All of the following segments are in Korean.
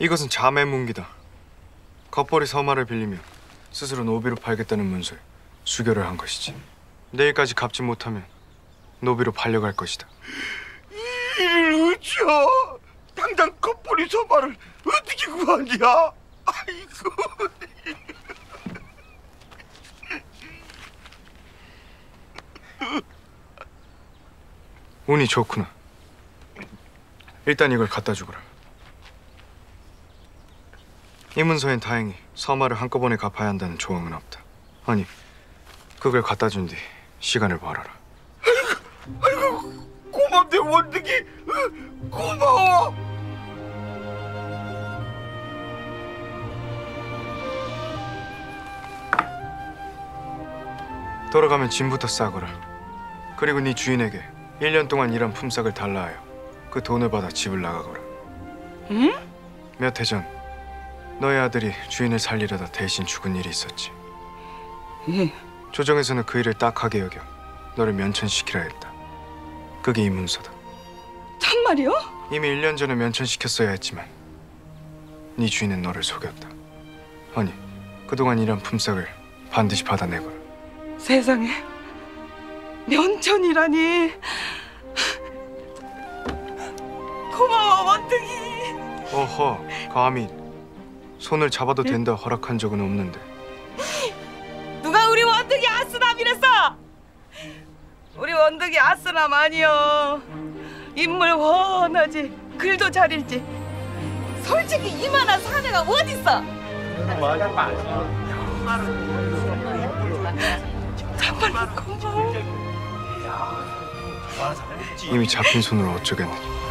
이것은 자매 문기다. 겉벌이 서마를 빌리며 스스로 노비로 팔겠다는 문서에 수교를 한 것이지. 내일까지 갚지 못하면 노비로 팔려갈 것이다. 이를 어찌여 당장 겉벌이 소마를 어떻게 구하냐 아이고 운이 좋구나. 일단 이걸 갖다 주거라. 이 문서엔 다행히 서마를 한꺼번에 갚아야 한다는 조항은 없다. 아니, 그걸 갖다 준 뒤 시간을 벌어라. 고맙네 원득이 어, 고마워 돌아가면 짐부터 싸거라. 그리고 네 주인에게 1년 동안 일한 품삯을 달라 하여 그 돈을 받아 집을 나가거라. 응? 몇 해 전 너의 아들이 주인을 살리려다 대신 죽은 일이 있었지. 예. 조정에서는 그 일을 딱하게 여겨 너를 면천시키라 했다. 그게 이 문서다. 정말이요? 이미 1년 전에 면천시켰어야 했지만 네 주인은 너를 속였다. 아니, 그동안 일한 품삯을 반드시 받아내거라. 세상에 면천이라니 고마워 원등이 어허, 감히 손을 잡아도 된다 허락한 적은 없는데. 누가 우리 원등이 아스남이랬어? 우리 원등이 아스남 아니여. 인물 훤하지 글도 잘 읽지. 솔직히 이만한 사내가 어딨어? 정말 고마워. 이미 잡힌 손으로 어쩌겠느냐.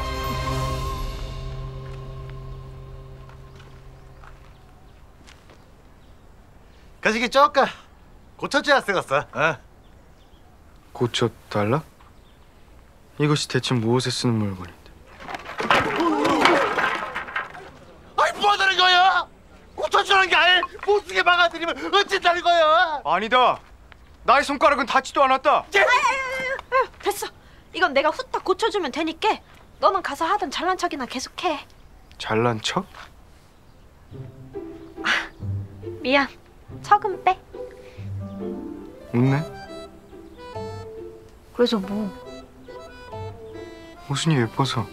가시기 쪼까 고쳐줘야 쓰겠어 어? 고쳐 달라? 이것이 대체 무엇에 쓰는 물건인데? 아이 뭐하는 거야 고쳐주는 게 아예 못 쓰게 막아드리면 어찌다는 거야 아니다. 나의 손가락은 닿지도 않았다. 됐어. 이건 내가 후딱 고쳐주면 되니까 너는 가서 하던 잘난 척이나 계속해. 잘난 척? 미안. 척은 빼. 웃네? 그래서 뭐? 웃으니 예뻐서.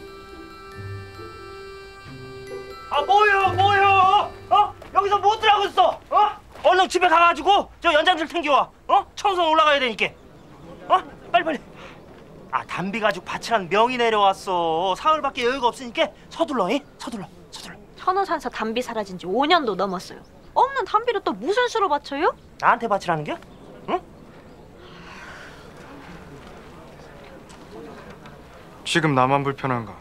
아 뭐요 뭐요? 어? 여기서 뭐 들하고 있어? 어? 얼른 집에 가가지고 저 연장실 챙겨와. 어? 청소 올라가야 되니까. 어? 빨리 빨리. 아 담비 가지고 바치라는 명이 내려왔어. 사흘밖에 여유가 없으니까 서둘러 이? 서둘러 서둘러. 천호산사 담비 사라진 지 5년도 넘었어요. 없는 담비를 또 무슨 수로 바쳐요? 나한테 바치라는 게 지금 나만 불편한가?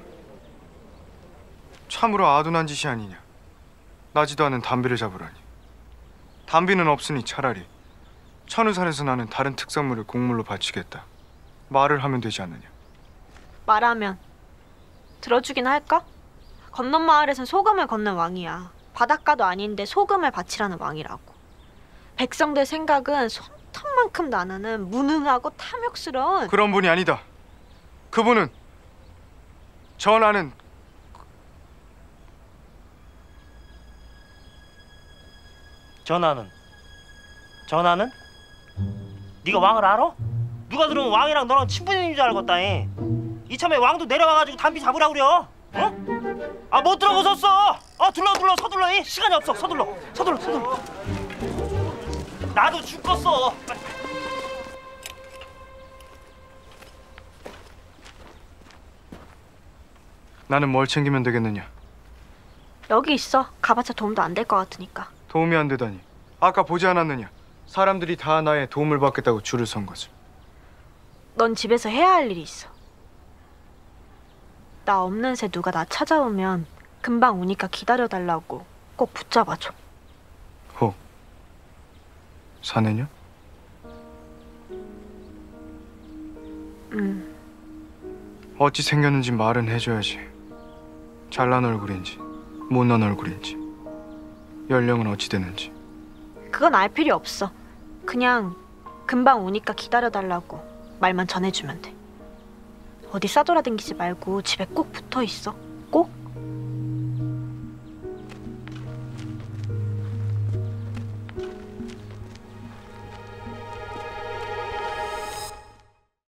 참으로 아둔한 짓이 아니냐? 나지도 않은 담비를 잡으라니. 담비는 없으니 차라리 천우산에서 나는 다른 특산물을 곡물로 바치겠다. 말을 하면 되지 않느냐? 말하면 들어주긴 할까? 건넌 마을에선 소금을 걷는 왕이야. 바닷가도 아닌데 소금을 바치라는 왕이라고. 백성들 생각은 손톱만큼 나누는 무능하고 탐욕스러운 그런 분이 아니다. 그분은 전하는 전하는 전하는 네가 왕을 알아? 누가 들으면 왕이랑 너랑 친분인 줄 알겠다잉 이참에 왕도 내려와가지고 담비 잡으라 그려 어? 아못 들어보셨어 아 둘러 둘러 서둘러 이 시간이 없어 서둘러 서둘러 서둘러 나도 죽겠어 나는 뭘 챙기면 되겠느냐? 여기 있어. 가봤자 도움도 안 될 것 같으니까. 도움이 안 되다니. 아까 보지 않았느냐? 사람들이 다 나의 도움을 받겠다고 줄을 선 것을. 넌 집에서 해야 할 일이 있어. 나 없는 새 누가 나 찾아오면 금방 오니까 기다려달라고 꼭 붙잡아줘. 호. 사내냐? 응. 어찌 생겼는지 말은 해줘야지. 잘난 얼굴인지 못난 얼굴인지 연령은 어찌 되는지 그건 알 필요 없어. 그냥 금방 오니까 기다려달라고 말만 전해주면 돼. 어디 싸돌아다니지 말고 집에 꼭 붙어 있어.